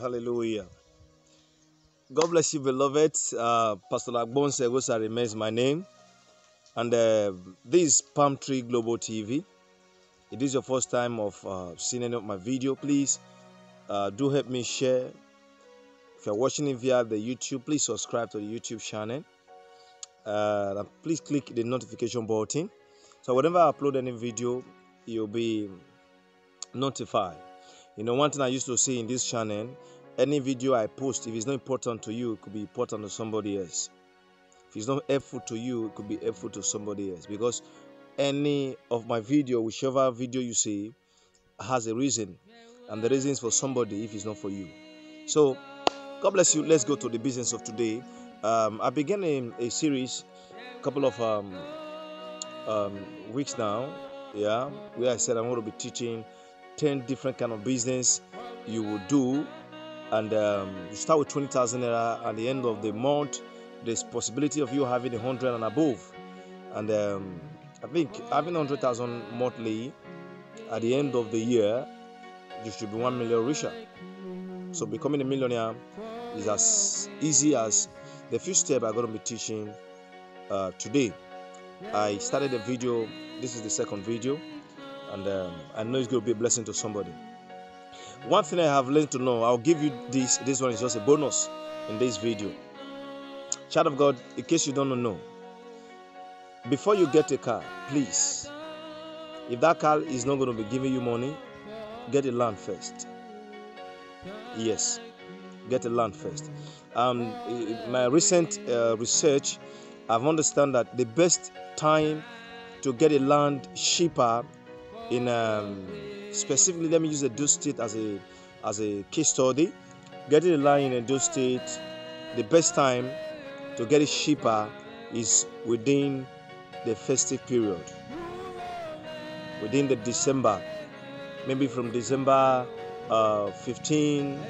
Hallelujah. God bless you, beloved. Uh, Pastor Lagbon Segosa remains my name. And uh, this is Palm Tree Global TV. It is your first time of uh, seeing any of my video. Please uh, do help me share. If you're watching it via the YouTube, please subscribe to the YouTube channel. Uh, please click the notification button. So whenever I upload any video, you'll be notified. You know, one thing I used to say in this channel, any video I post, if it's not important to you, it could be important to somebody else. If it's not helpful to you, it could be helpful to somebody else. Because any of my video, whichever video you see, has a reason. And the reason is for somebody if it's not for you. So, God bless you. Let's go to the business of today. Um, I began a, a series a couple of um, um, weeks now, yeah, where I said I'm going to be teaching 10 different kind of business you will do and um, you start with 20,000 naira at the end of the month there's possibility of you having a 100 and above. And um, I think having 100,000 monthly at the end of the year you should be 1 million richer. So becoming a millionaire is as easy as the few steps I'm going to be teaching uh, today. I started a video this is the second video and um, I know it's going to be a blessing to somebody. One thing I have learned to know, I'll give you this. This one is just a bonus in this video. Child of God, in case you don't know, before you get a car, please, if that car is not going to be giving you money, get a land first. Yes, get a land first. Um, my recent uh, research, I've understand that the best time to get a land cheaper in um, specifically let me use Edo State as a as a case study. Getting a line in Edo State, the best time to get it cheaper is within the festive period. Within the December, maybe from December uh, 15,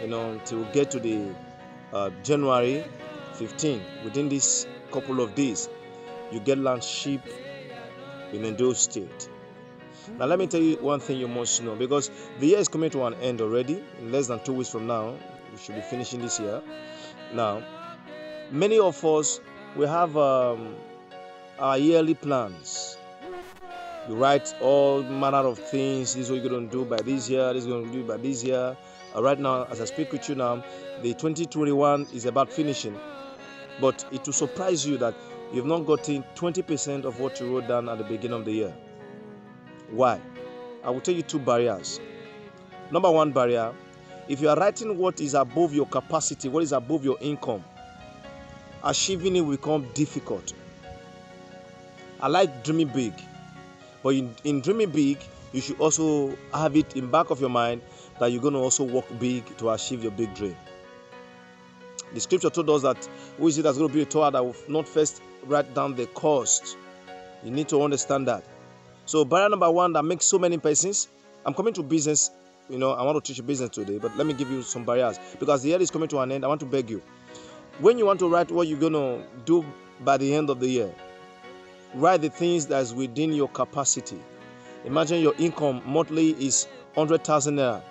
you know, until get to the uh, January 15. Within this couple of days, you get land cheap in Edo State. Now, let me tell you one thing you must know because the year is coming to an end already. In less than two weeks from now, we should be finishing this year. Now, many of us we have um, our yearly plans. You write all manner of things. This is what you're going to do by this year. This is going to do by this year. Uh, right now, as I speak with you now, the 2021 is about finishing, but it will surprise you that you've not gotten 20% of what you wrote down at the beginning of the year. Why? I will tell you two barriers. Number one barrier if you are writing what is above your capacity, what is above your income, achieving it will become difficult. I like dreaming big, but in, in dreaming big, you should also have it in back of your mind that you're going to also work big to achieve your big dream. The scripture told us that who is it that's going to be a tower that will not first write down the cost. You need to understand that. So barrier number one that makes so many persons. I'm coming to business. You know, I want to teach business today, but let me give you some barriers because the year is coming to an end. I want to beg you, when you want to write what you're gonna do by the end of the year, write the things that's within your capacity. Imagine your income monthly is hundred thousand naira.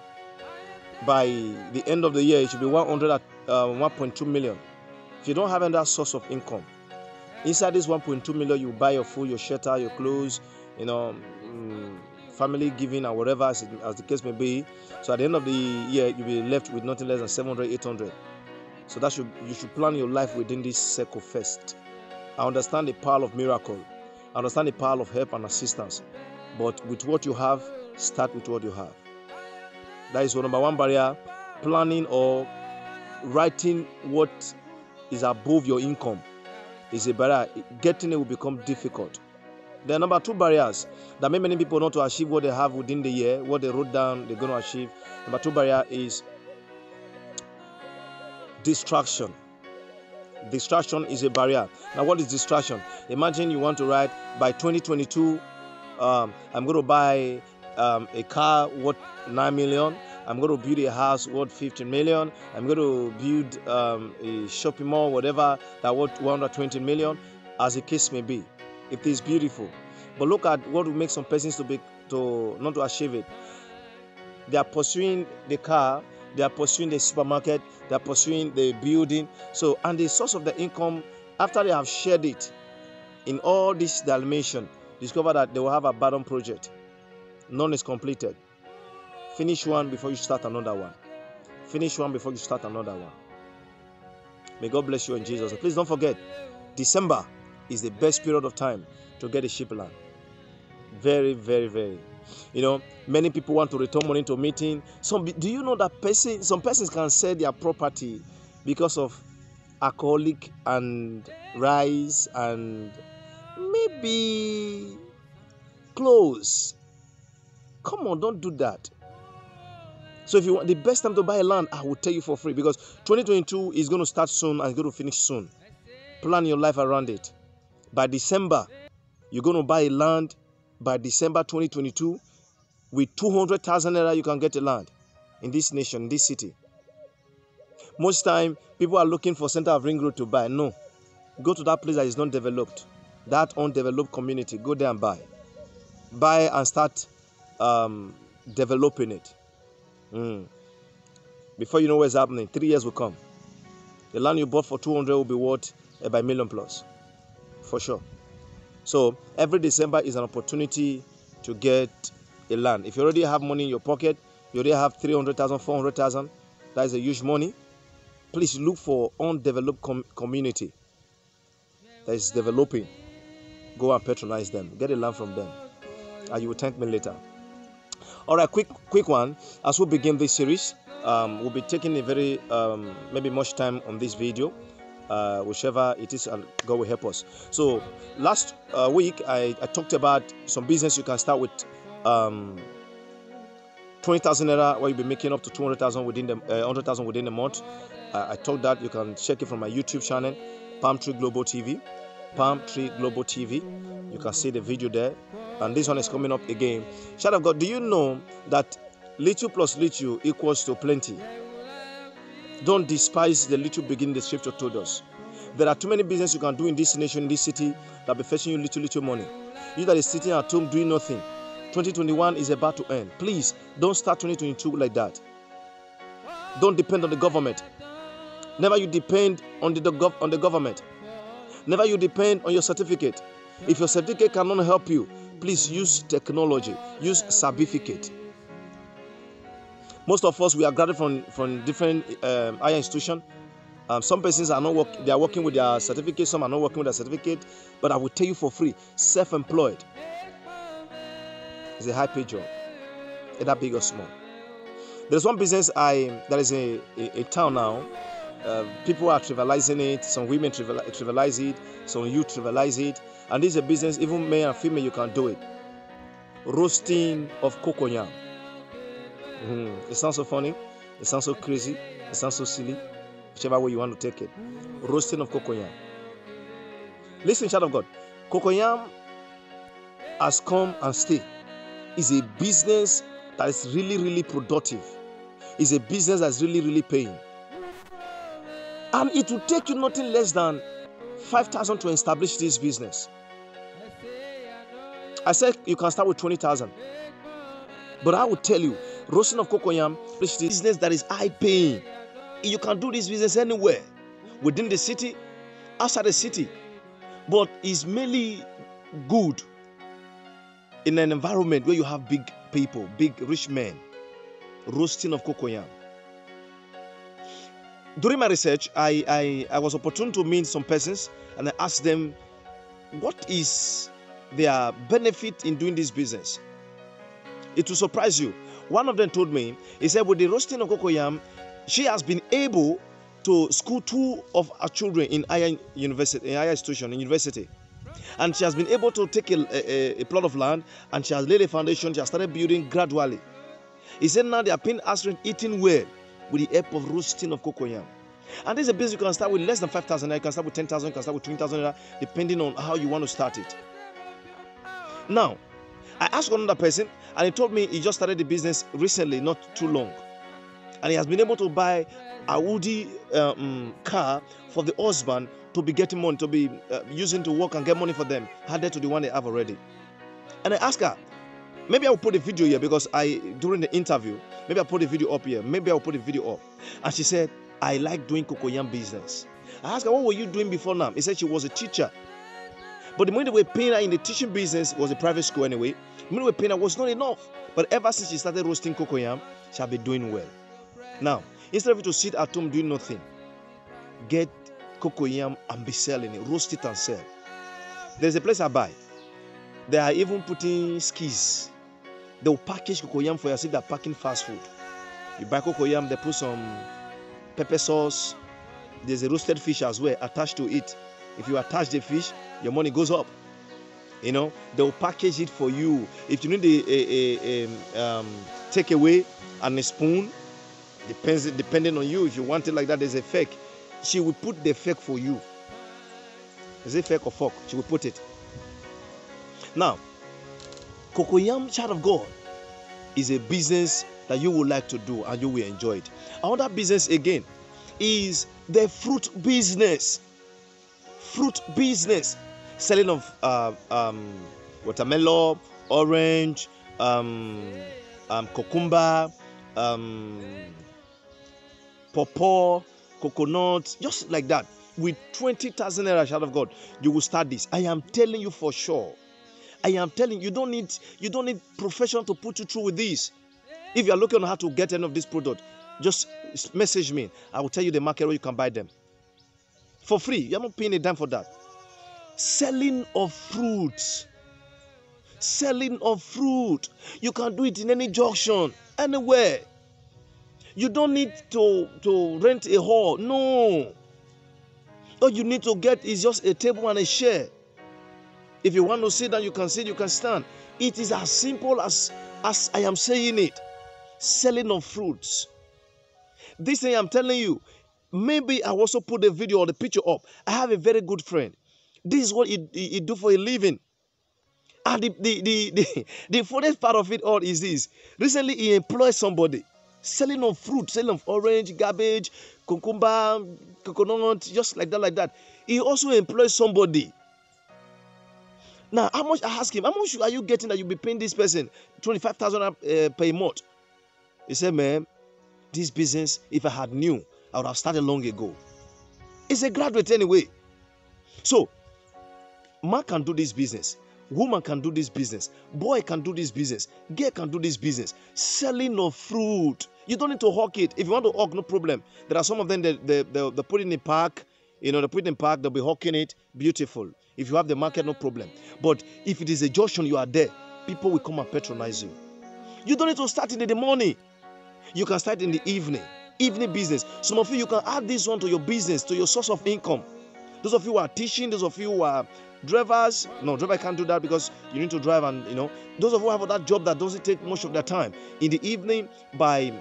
By the end of the year, it should be 100 uh, 1.2 million. If you don't have another source of income, inside this 1.2 million, you buy your food, your shelter, your clothes, you know, um, family giving or whatever as, it, as, the case may be. So at the end of the year, you'll be left with nothing less than 700, 800. So that should you should plan your life within this circle first. I understand the power of miracle. I understand the power of help and assistance. But with what you have, start with what you have. That is one number one barrier. Planning or writing what is above your income is a barrier. Getting it will become difficult. There are number two barriers that make many people not to achieve what they have within the year, what they wrote down, they're going to achieve. Number two barrier is distraction. Distraction is a barrier. Now, what is distraction? Imagine you want to write by 2022, um, I'm going to buy um, a car worth 9 million. I'm going to build a house worth 15 million. I'm going to build um, a shopping mall, whatever, that worth 120 million, as the case may be. If it is beautiful. But look at what will make some persons to be to not to achieve it. They are pursuing the car, they are pursuing the supermarket, they are pursuing the building. So, and the source of the income, after they have shared it in all this dimension, discover that they will have a barren project. None is completed. Finish one before you start another one. Finish one before you start another one. May God bless you in Jesus. Please don't forget, December is the best period of time to get a sheep land. Very, very, very. You know, many people want to return money to meeting. Some do you know that person some persons can sell their property because of alcoholic and rice and maybe clothes. Come on, don't do that. So if you want the best time to buy land, I will tell you for free because 2022 is going to start soon and it's going to finish soon. Plan your life around it. By December, you're going to buy a land. By December 2022, with 200,000 naira, you can get a land in this nation, in this city. Most time, people are looking for center of ring road to buy. No, go to that place that is not developed, that undeveloped community. Go there and buy, buy and start um, developing it. Mm. Before you know what's happening, three years will come. The land you bought for 200 will be worth by million plus, for sure. So every December is an opportunity to get a land. If you already have money in your pocket, you already have 300,000, 400,000, that is a huge money. Please look for undeveloped com- community that is developing. Go and patronize them. Get a land from them. And you will thank me later. All right, quick, quick one. As we begin this series, um, we'll be taking a very um, maybe much time on this video, uh, whichever it is, God will help us. So last uh, week I, I, talked about some business you can start with. Um, 20,000 naira where you'll be making up to 200,000 within the uh, 100,000 within a month. I told that you can check it from my YouTube channel, Palm Tree Global TV. Palm Tree Global TV. You can see the video there and this one is coming up again. Child of God, do you know that little plus little equals to plenty? Don't despise the little beginning the scripture told us. There are too many business you can do in this nation, in this city, that be fetching you little, little money. You that is sitting at home doing nothing. 2021 is about to end. Please don't start 2022 like that. Don't depend on the government. Never you depend on the, gov- on the government. Never you depend on your certificate. If your certificate cannot help you, please use technology, use certificate. Most of us we are graduated from from different um, higher institution. Um, some persons are not work, they are working with their certificate, some are not working with their certificate. But I will tell you for free, self-employed is a high paid job, either big or small. There's one business I that is a, a, a town now. Uh, people are trivializing it. Some women trivialize it. Some youth trivialize it. And this is a business, even male and female, you can do it. Roasting of cocoyam. Mm-hmm. It sounds so funny. It sounds so crazy. It sounds so silly. Whichever way you want to take it. Roasting of cocoyam. Listen, child of God. Cocoyam has come and stay. Is a business that is really, really productive. Is a business that's really, really paying. And it will take you nothing less than 5,000 to establish this business. I said you can start with 20,000. But I will tell you, roasting of cocoyam is business that is high paying. You can do this business anywhere, within the city, outside the city. But it's mainly good in an environment where you have big people, big rich men. Roasting of cocoyam. During my research, I, I, I was opportune to meet some persons and I asked them what is their benefit in doing this business. It will surprise you. One of them told me, he said, with the roasting of cocoyam, she has been able to school two of her children in higher university, in higher institution, in university. And she has been able to take a, a, a, plot of land and she has laid a foundation. She has started building gradually. He said now they are paying us eating well with the help of roasting of cocoyam. And this is a business you can start with less than 5,000 you can start with 10,000, you can start with 20,000 depending on how you want to start it. Now, I asked another person, and he told me he just started the business recently, not too long. And he has been able to buy a Audi um, car for the husband to be getting money, to be uh, using to work and get money for them, added to the one they have already. And I asked her, maybe I will put a video here because I, during the interview, Maybe I'll put a video up here. Maybe I'll put a video up. And she said, I like doing cocoyam business. I asked her, What were you doing before now? He said she was a teacher. But the money they were paying her in the teaching business was a private school anyway. The money they were paying her was not enough. But ever since she started roasting cocoyam, she has been doing well. Now, instead of you to sit at home doing nothing, get cocoyam and be selling it, roast it and sell. There's a place I buy. They are even putting skis. They'll package cocoyam for you as if they're packing fast food. You buy cocoyam, they put some pepper sauce. There's a roasted fish as well attached to it. If you attach the fish, your money goes up. You know, they'll package it for you. If you need a, a, a, um, takeaway and a spoon, depends depending on you. If you want it like that, there's a fake. She will put the fake for you. Is it fake or fork? She will put it. Now, cocoyam child of God is a business that you would like to do and you will enjoy it. Another business again is the fruit business. Fruit business, selling of uh, um, watermelon, orange, um, um, cucumber, um, pawpaw, coconut, just like that. With 20,000 naira, child of God, you will start this. I am telling you for sure. I am telling you, don't need you don't need profession to put you through with this. If you are looking on how to get any of this product, just message me. I will tell you the market where you can buy them for free. You're not paying a dime for that. Selling of fruits. Selling of fruit. You can do it in any junction, anywhere. You don't need to, to rent a hall. No. All you need to get is just a table and a chair. If you want to sit down, you can sit, you can stand. It is as simple as, as I am saying it. Selling of fruits. This thing I'm telling you, maybe I also put the video or the picture up. I have a very good friend. This is what he, he, he do for a living. And the, the, the, the, the funniest part of it all is this. Recently, he employed somebody selling of fruit, selling of orange, garbage, cucumber, coconut, just like that, like that. He also employed somebody. Now, how much I ask him, how much are you getting that you'll be paying this person 25,000 uh, per month? He said, man, this business, if I had knew, I would have started long ago. He's a graduate anyway. So, man can do this business. Woman can do this business. Boy can do this business. Girl can do this business. Selling of fruit. You don't need to hawk it. If you want to hawk, no problem. There are some of them that they, they, they put in the park. You know, they put in park, they'll be hawking it. Beautiful. If you have the market, no problem. But if it is a junction, you are there, people will come and patronize you. You don't need to start in the morning. You can start in the evening. Evening business. Some of you, you can add this one to your business, to your source of income. Those of you who are teaching, those of you who are drivers, no, driver can't do that because you need to drive and you know. Those of you who have that job that doesn't take much of their time. In the evening, by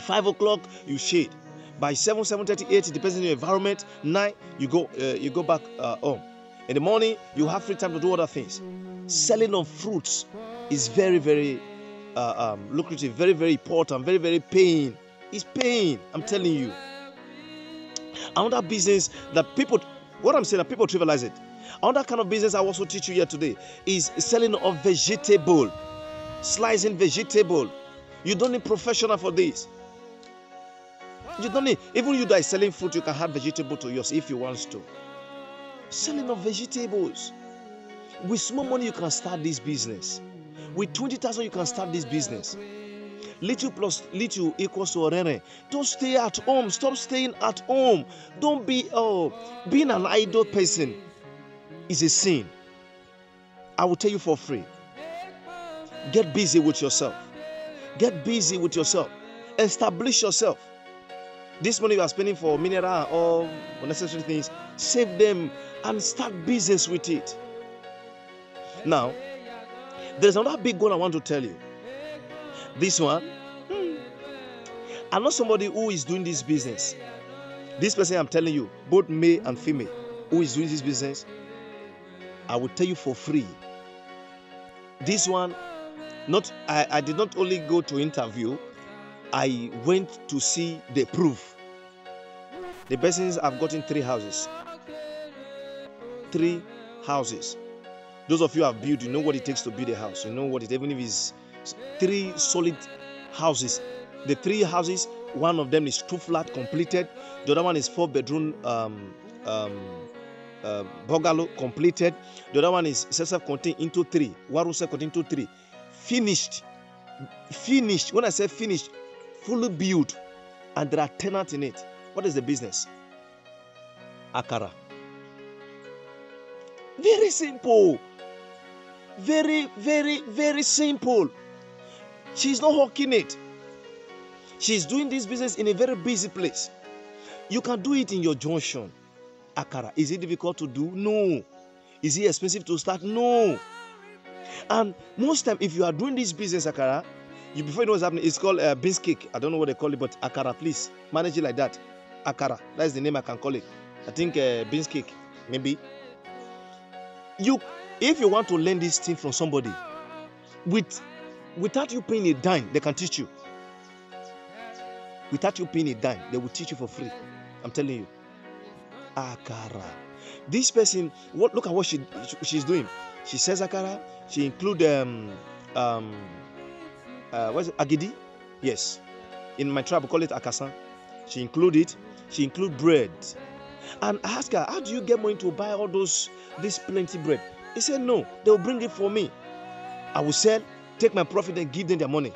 five o'clock, you shade. By seven, seven thirty, eight, it depends on your environment. Nine, you go, uh, you go back uh, home. In the morning, you have free time to do other things. Selling of fruits is very, very uh, um, lucrative, very, very important, very, very paying. It's pain. I'm telling you. Another business that people, what I'm saying, that people trivialize it. Another kind of business I also teach you here today is selling of vegetable, slicing vegetable. You don't need professional for this. You don't need, even you that is selling fruit, you can add vegetable to yours if you want to. Selling of vegetables. With small money, you can start this business. With 20,000, you can start this business. Little plus little equals to rene. Don't stay at home. Stop staying at home. Don't be oh being an idle person is a sin. I will tell you for free. Get busy with yourself. Get busy with yourself. Establish yourself. This money you are spending for mineral or unnecessary things, save them and start business with it. Now, there's another big one I want to tell you. This one, hmm, I'm not somebody who is doing this business. This person I'm telling you, both male and female, who is doing this business, I will tell you for free. This one, not I, I did not only go to interview, I went to see the proof. The persons have gotten three houses. Three houses. Those of you have built, you know what it takes to build a house. You know what it even if it's three solid houses the three houses, one of them is two flat completed, the other one is four bedroom um, um, uh, bungalow completed, the other one is self contained into three, one room self contained into three, finished. Finished. When I say finished, fully built, and there are tenants in it. What is the business? Akara. Very simple. Very, very, very simple. She's not hawking it. She's doing this business in a very busy place. You can do it in your junction. Akara. Is it difficult to do? No. Is it expensive to start? No. And most time, if you are doing this business, Akara, you before you know what's happening, it's called uh, beans cake. I don't know what they call it, but Akara, please manage it like that. Akara. That's the name I can call it. I think uh, beans cake, maybe. You, if you want to learn this thing from somebody, with without you paying a dime, they can teach you. Without you paying a dime, they will teach you for free. I'm telling you. Akara. This person, what look at what she she's doing. She says akara. She include um um uh, what's it? Agidi? Yes. In my tribe, we call it akasan. She include it. She include bread. And I ask her, how do you get money to buy all those this plenty bread? He said, no, they will bring it for me. I will sell, take my profit and give them their money,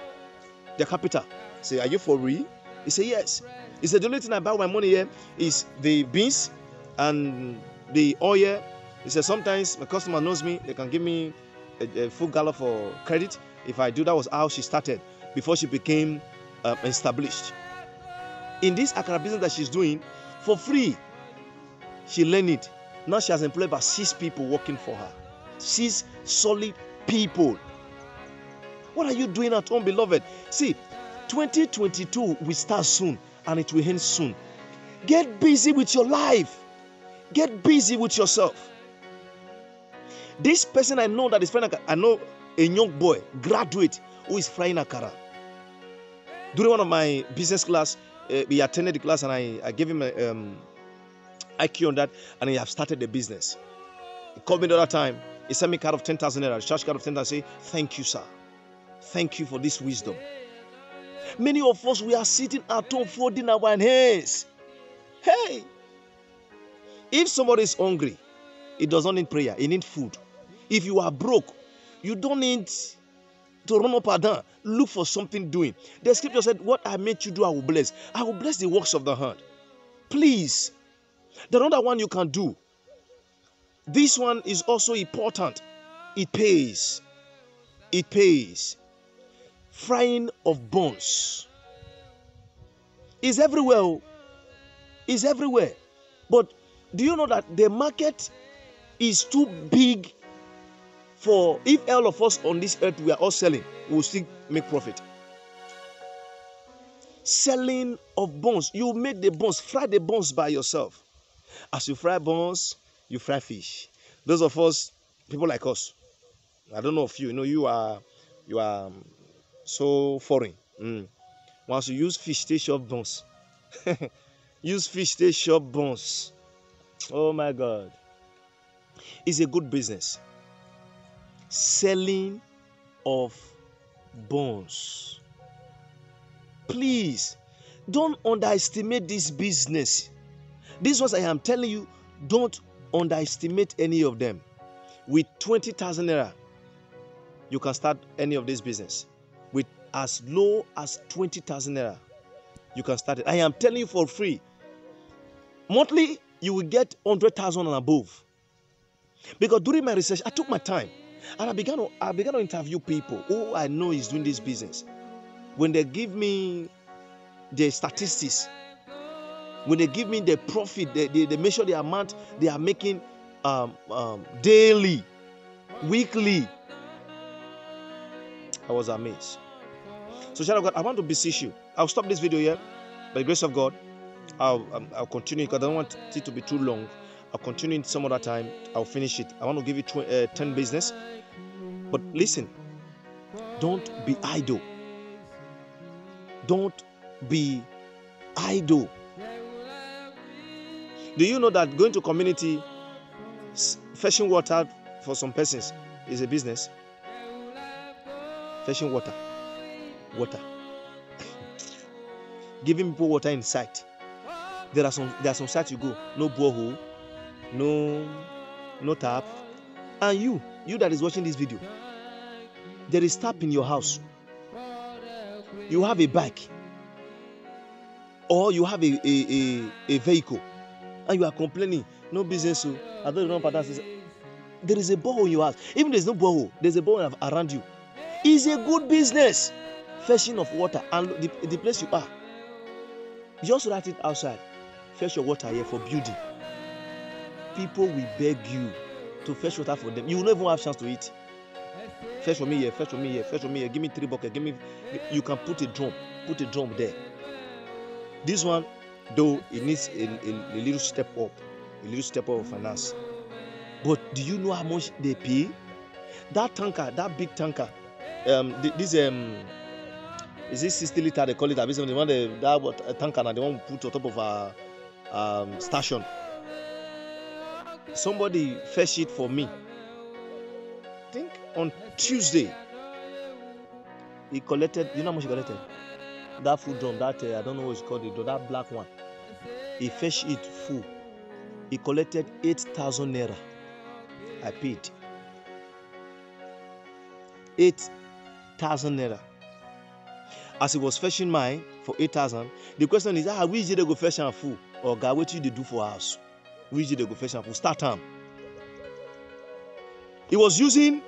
their capital. Say, are you for real? He said, yes. He said, the only thing I buy my money here is the beans and the oil. He said, sometimes my customer knows me, they can give me a, a full gallon for credit. If I do, that was how she started before she became uh, established. In this akara business that she's doing for free, she learned it. Now she has employed about six people working for her. Six solid people. What are you doing at home, beloved? See, 2022 will start soon and it will end soon. Get busy with your life. Get busy with yourself. This person I know that is frying I know a young boy, graduate, who is frying akara. During one of my business class, uh, we attended the class and I, I gave him a um, IQ on that and he have started the business. He called me the other time. He sent me a card of 10,000 naira, church card of 10,000 say, thank you, sir. Thank you for this wisdom. Many of us, we are sitting at home folding our hands. Hey! If somebody is hungry, it does not need prayer, it needs food. If you are broke, you don't need to run up and down. Look for something doing. The scripture said, What I made you do, I will bless. I will bless the works of the hand. Please. The other one you can do. This one is also important. It pays. It pays. Frying of bones is everywhere. Oh. Is everywhere. But do you know that the market is too big for if all of us on this earth we are all selling, we will still make profit. Selling of bones, you make the bones, fry the bones by yourself. As you fry bones, you fry fish. Those of us, people like us, I don't know if you, you know, you are, you are um, so foreign. Mm. Once you use fish, they shop bones. use fish, they shop bones. Oh my God. It's a good business. Selling of bones. Please don't underestimate this business. This was I am telling you, don't underestimate any of them. With 20,000 naira, you can start any of this business. As low as 20,000 naira, you can start it. I am telling you for free. Monthly, you will get 100,000 and above. Because during my research, I took my time and I began to, I began to interview people who I know is doing this business. When they give me the statistics, when they give me the profit, they, they, they measure the amount they are making um, um, daily, weekly. I was amazed. So, child of God, I want to beseech you. I'll stop this video here. By the grace of God, I'll, um, I'll continue because I don't want it to be too long. I'll continue it some other time. I'll finish it. I want to give you uh, 10 business. But listen, don't be idle. Don't be idle. Do you know that going to community, fetching water for some persons is a business? Fetching water. Water. giving people water in sight. There are some there are some sites you go, no borehole, no no tap. And you, you that is watching this video, there is tap in your house. You have a bike, or you have a a, a, a vehicle, and you are complaining, no business. So I don't know patterns. There is a borehole in your house. Even there's no borehole, there's a borehole around you. It's a good business. Fetching of water and the, the place you are. Just write it outside. Fetch your water here for building. People will beg you to fetch water for them. You not even have chance to eat. Fetch for me here, fetch for me here, fetch for me here. Give me three buckets. Give me. You can put a drum. Put a drum there. This one, though, it needs a, a, a little step up, a little step up of finance. But do you know how much they pay? That tanker, that big tanker, um, this um, is this 60 liter they call it? Basically, the one they, that a tanker the one put on top of a um, station. Somebody fetch it for me. I think on Tuesday. He collected. You know how much he collected? That food drum. That uh, I don't know what it's called. That black one. He fetched it full. He collected eight thousand naira. I paid eight thousand naira. As he was fetching mine for eight thousand, the question is, ah, which did they go fetch am full? God, what you dey do for house? Which did they go fetch am full? Start am. He was using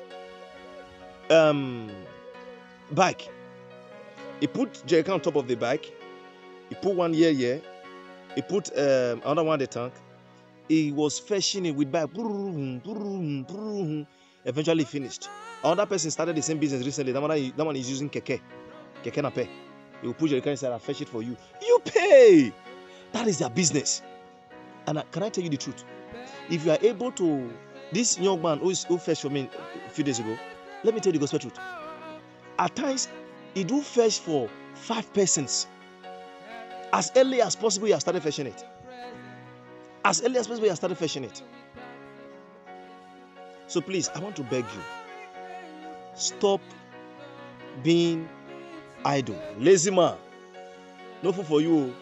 um bike. He put jerrycan on top of the bike. He put one here here. He put um, another one the tank. He was fetching it with bike. Eventually finished. Another person started the same business recently. That one, that one is using keke. Keke pay. He will put your car inside and fetch it for you. You pay. That is their business. And can I tell you the truth? If you are able to, this young man who, is, who fetched for me a few days ago, let me tell you the gospel truth. At times, he do fetch for five persons. As early as possible, he has started fetching it. As early as possible, he has started fetching it. So please, I want to beg you stop being idle lazy man no food for you o